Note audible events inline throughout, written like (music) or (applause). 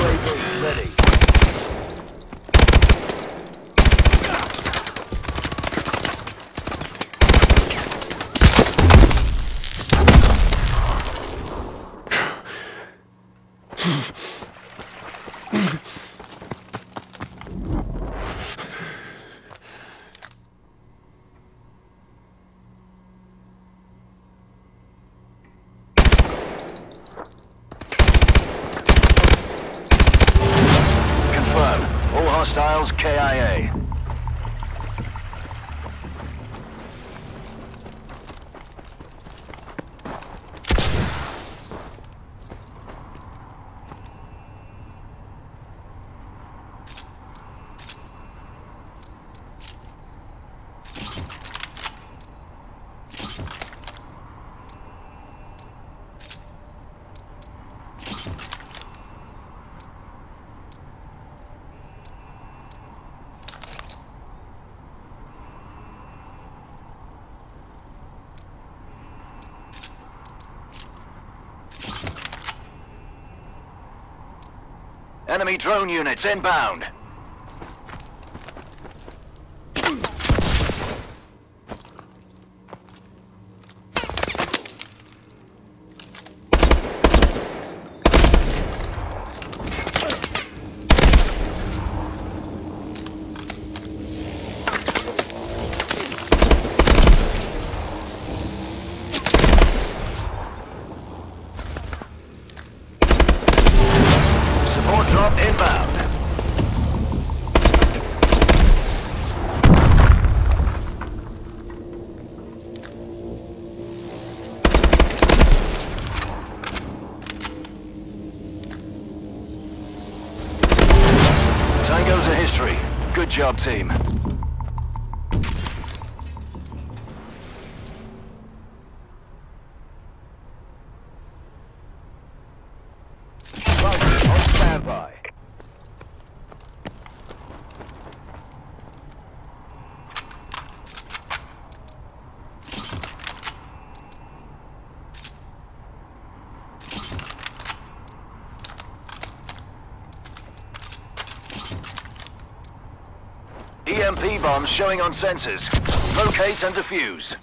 UAV ready. Confirm. All hostiles KIA. Enemy drone units inbound. Job, team. EMP bombs showing on sensors. Locate and defuse.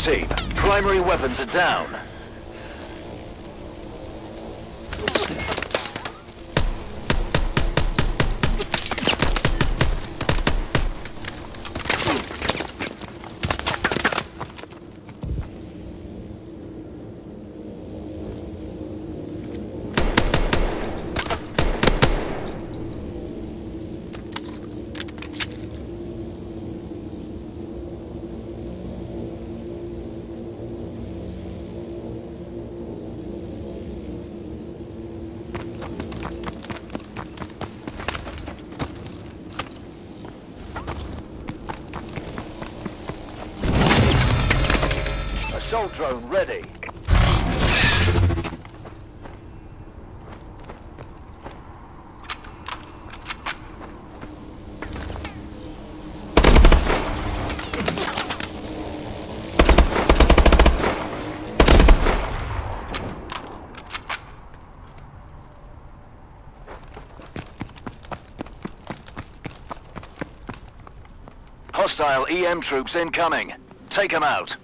Team. Primary weapons are down. Assault drone ready. Hostile EM troops incoming. Take them out.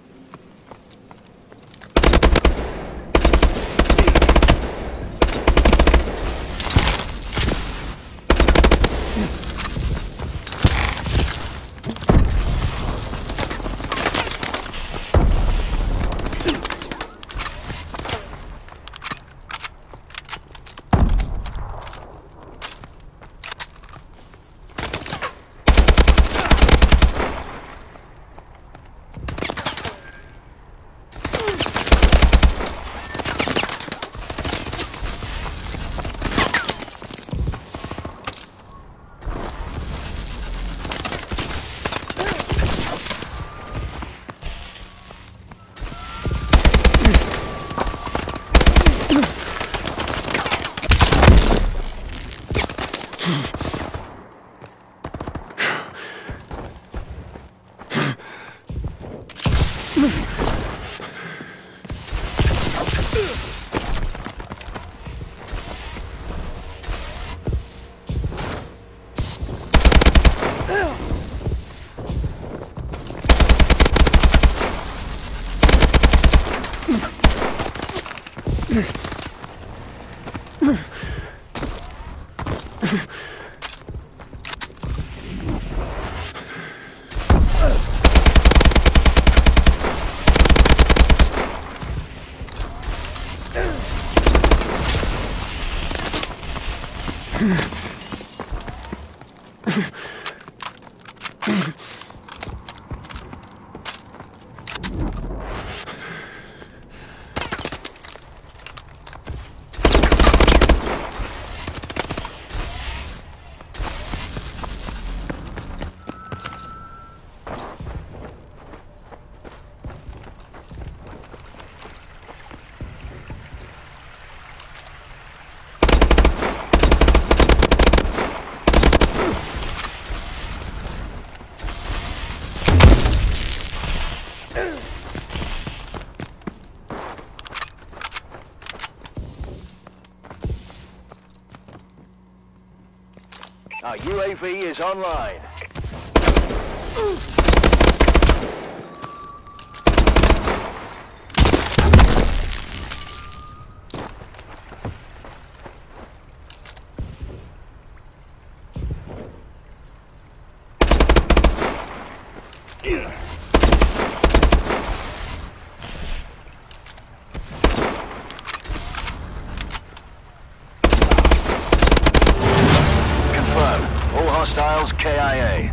Our (laughs) UAV is online. Confirm. All hostiles KIA.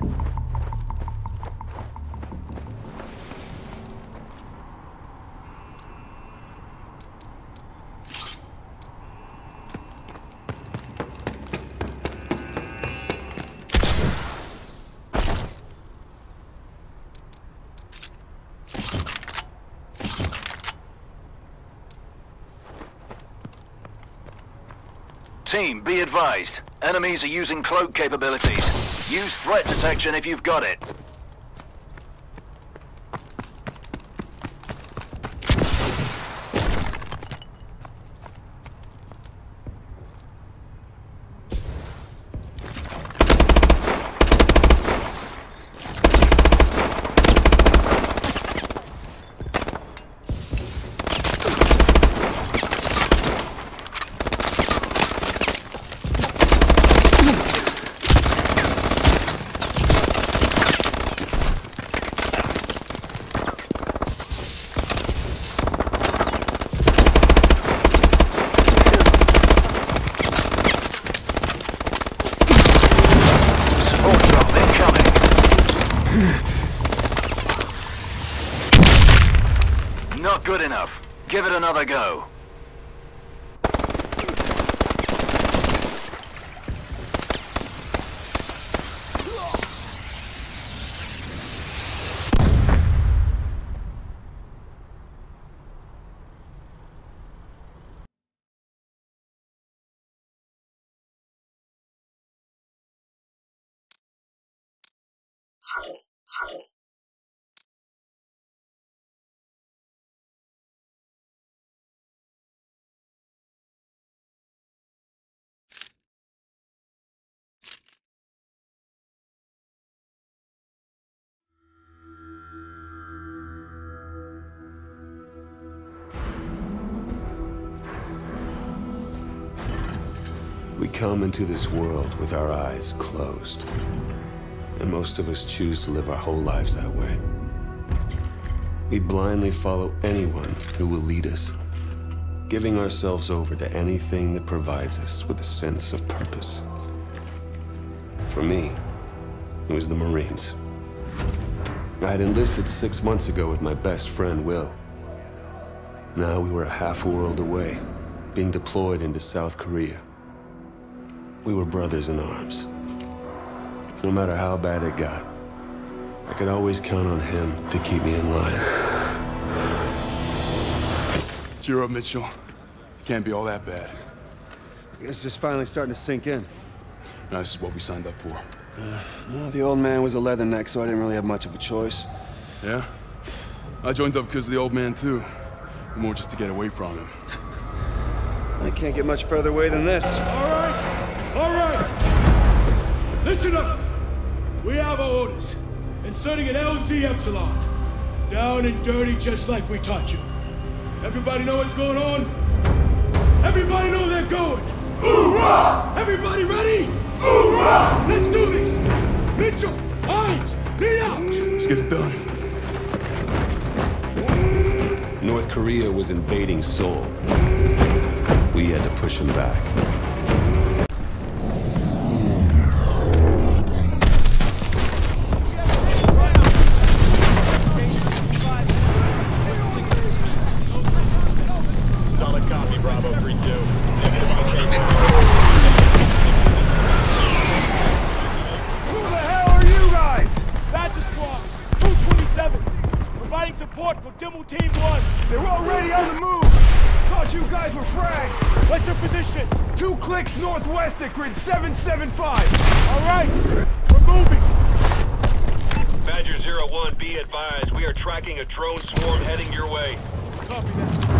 Team, be advised. Enemies are using cloak capabilities. Use threat detection if you've got it. Give it another go. Come into this world with our eyes closed. And most of us choose to live our whole lives that way. We blindly follow anyone who will lead us, giving ourselves over to anything that provides us with a sense of purpose. For me, it was the Marines. I had enlisted six months ago with my best friend, Will. Now we were a half world away, being deployed into South Korea. We were brothers in arms. No matter how bad it got, I could always count on him to keep me in line. Cheer up, Mitchell. It Can't be all that bad. I guess just finally starting to sink in. Now, this is what we signed up for. Uh, well, the old man was a leatherneck, so I didn't really have much of a choice. Yeah? I joined up because of the old man, too. More just to get away from him. I can't get much further away than this. Listen up. We have our orders. Inserting an LZ Epsilon. Down and dirty just like we taught you. Everybody know what's going on? Everybody know they're going. Hoorah! Everybody ready? Hoorah! Let's do this. Mitchell, Hines, lead out. Let's get it done. North Korea was invading Seoul. We had to push him back. They're already on the move. Thought you guys were fragged. What's your position? Two clicks northwest at grid 775. All right, we're moving. Badger 01, be advised. We are tracking a drone swarm heading your way. Copy that.